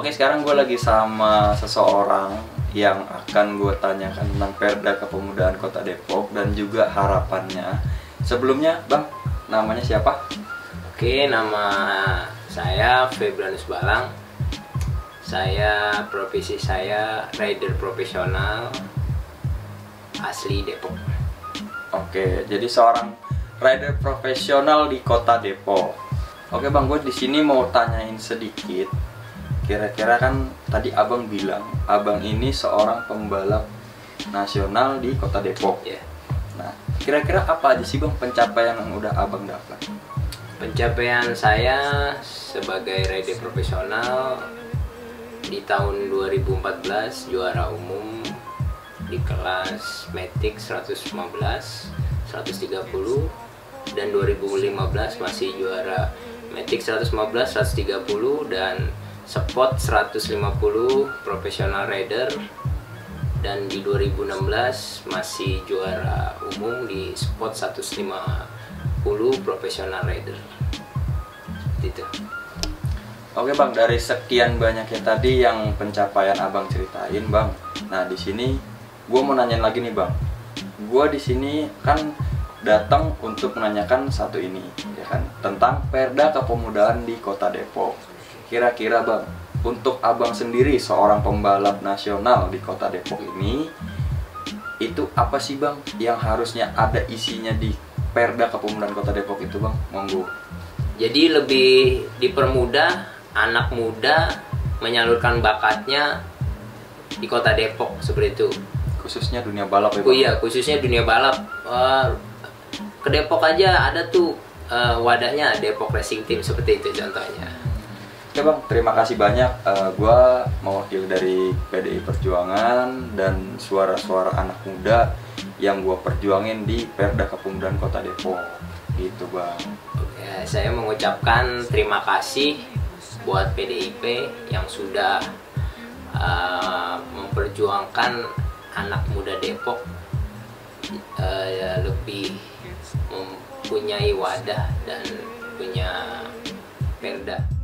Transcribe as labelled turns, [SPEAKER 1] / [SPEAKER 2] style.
[SPEAKER 1] Oke sekarang gue lagi sama seseorang yang akan gue tanyakan tentang Perda Kepemudaan Kota Depok dan juga harapannya. Sebelumnya, Bang, namanya siapa?
[SPEAKER 2] Oke, nama saya Febrianus Balang. Saya profesi saya rider profesional asli Depok.
[SPEAKER 1] Oke, jadi seorang rider profesional di Kota Depok. Oke, Bang, gue di sini mau tanyain sedikit. Kira-kira kan tadi Abang bilang, Abang ini seorang pembalap nasional di Kota Depok.
[SPEAKER 2] Ya.
[SPEAKER 1] Nah, kira-kira apa aja sih Bang pencapaian yang udah Abang dapat?
[SPEAKER 2] Pencapaian saya sebagai rider profesional di tahun 2014 juara umum di kelas Matic 115, 130 dan 2015 masih juara Matic 115, 130 dan Spot 150 profesional rider dan di 2016 masih juara umum di Spot 150 profesional rider. Itu.
[SPEAKER 1] Oke Bang, dari sekian banyaknya tadi yang pencapaian Abang ceritain Bang. Nah di sini gue mau nanyain lagi nih Bang. Gue di sini kan datang untuk menanyakan satu ini, ya kan, tentang Perda Kepemudaan di Kota Depok. Kira-kira Bang, untuk Abang sendiri seorang pembalap nasional di Kota Depok ini, itu apa sih Bang yang harusnya ada isinya di Perda Kepemudaan Kota Depok itu Bang? Monggo.
[SPEAKER 2] Jadi lebih dipermudah anak muda menyalurkan bakatnya di kota Depok seperti itu.
[SPEAKER 1] Khususnya dunia balap ya
[SPEAKER 2] Oh iya, khususnya dunia balap. Eh, ke Depok aja ada tuh eh, wadahnya Depok Racing Team seperti itu contohnya.
[SPEAKER 1] Oke bang, terima kasih banyak. Eh, gua mewakili dari PDI Perjuangan dan suara-suara anak muda yang gua perjuangin di Perda Kepemudaan Kota Depok. Gitu bang.
[SPEAKER 2] Ya, saya mengucapkan terima kasih buat PDIP yang sudah eh, memperjuangkan anak muda Depok eh, lebih mempunyai wadah dan punya perda.